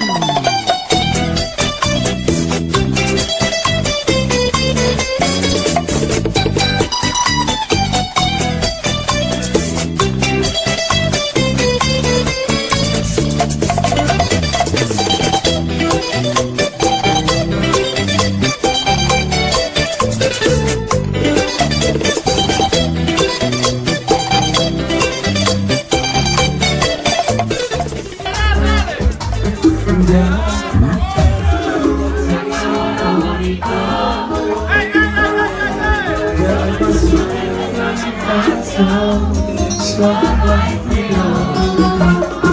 Mm-hmm. Slow like me,